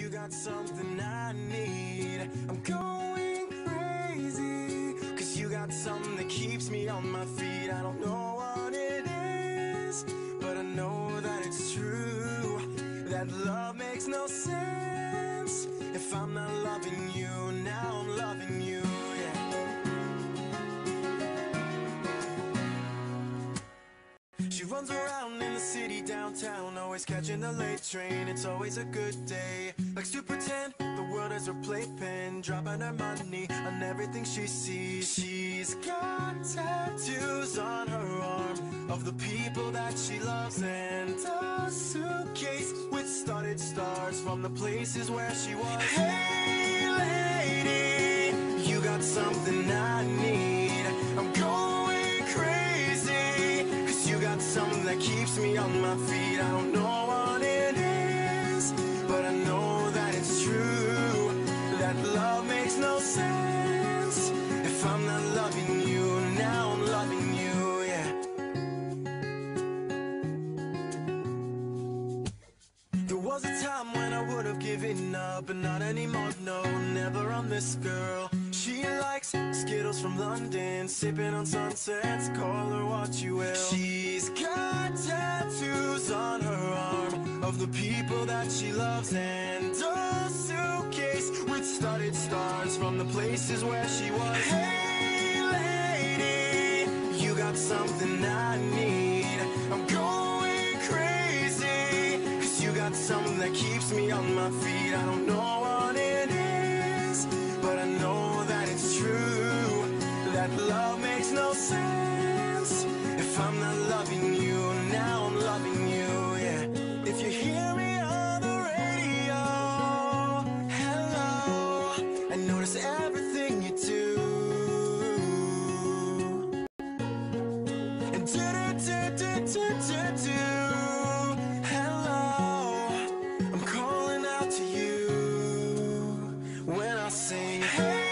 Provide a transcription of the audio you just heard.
You got something I need. I'm going crazy. Cause you got something that keeps me on my feet. I don't know what it is, but I know that it's true. That love makes no sense if I'm not loving you. Now I'm loving you, yeah. She runs around in the city downtown, always catching the late train. It's always a good day. Likes to pretend the world is her playpen, dropping her money on everything she sees. She's got tattoos on her arm of the people that she loves, and a suitcase with studded stars from the places where she was. Hey, lady, you got something keeps me on my feet. I don't know what it is, but I know that it's true. That love makes no sense if I'm not loving you. Now I'm loving you, yeah. There was a time when I would have given up, but not anymore, no, never on this girl. She likes Skittles from London, sipping on sunsets, call her what you will. She's got tattoos on her arm of the people that she loves, and a suitcase with studded stars from the places where she was. Hey, lady, you got something I need. I'm going crazy. Cause you got something that keeps me on my feet. I don't know what it is, but I know true that love makes no sense. If I'm not loving you, now I'm loving you, yeah. If you hear me on the radio, hello, I notice everything you do. And do do do do do do. Hello, I'm calling out to you when I sing. Hey.